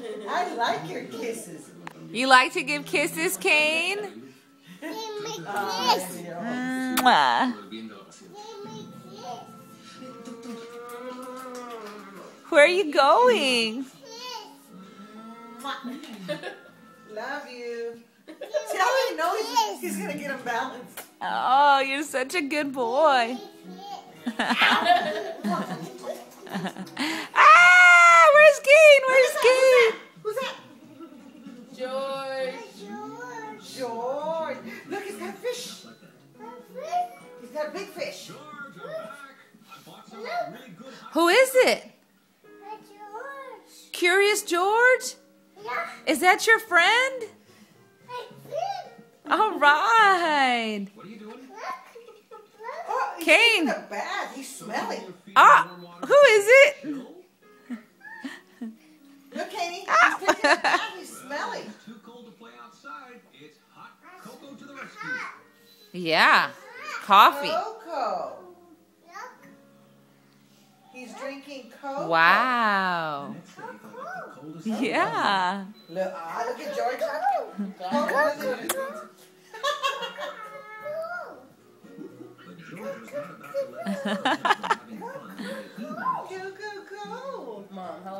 I like your kisses. You like to give kisses, Caine? Give me kiss. Mwah. Where are you going? Love you. See how he knows he's, he's gonna get him balanced. Oh, you're such a good boy. ah, where's Caine? Where's Caine? Who's that? George. George. Look, he's got fish. He's big fish. Who is it? Curious George? Is that your friend? All right. Oh, he's Caine. taking a bath. He's smelly. Ah, who is it? Look, Katie. He's Ah. taking a bath. He's smelly. Too cold to play outside. It's hot cocoa to the rescue. Yeah, coffee. He's drinking Coke. Wow. Yeah. Look, ah, look at George.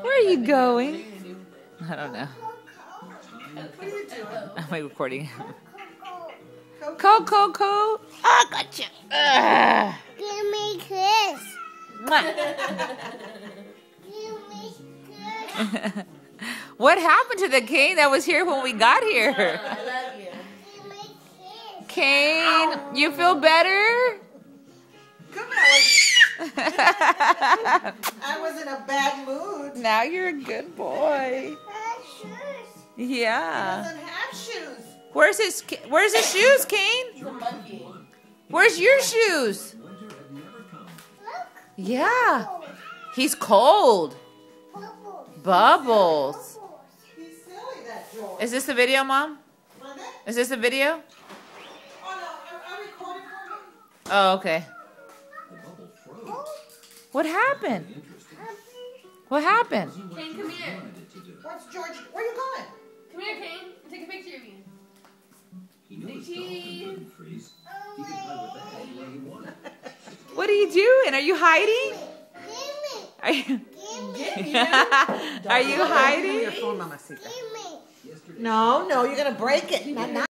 Where are you has that been? going? What are you gonna do with it? I don't know. What are you doing? Am I recording? Coco. Coco, Coco. Ah, gotcha. Ugh. Give me kiss. Give me kiss. what happened to the Caine that was here when we got here? I love you. Give me kiss. Caine, you feel better? Come on. I was in a bad mood. now you're a good boy. My shoes. He Yeah. doesn't have shoes. Where's his Where's his shoes, Caine? He's a monkey. Where's your shoes? Winter had never come. Look. Yeah. He's cold. Bubbles. Bubbles. Bubbles. He's silly, that Is this the video, Mom? Wasn't it? Is this the video? Oh, no. I, I recorded for him. Oh, okay. The bubble froze. What happened? What happened? Caine, come here. Wanted it to do. What's George? Where are you going? Come here, Caine. Take a picture of you. What are you doing? Are you hiding? Give me. Are you, Give me. are you hiding? Your phone, Mamacita. Give me. Yesterday, No, no, you're gonna break it. Not, not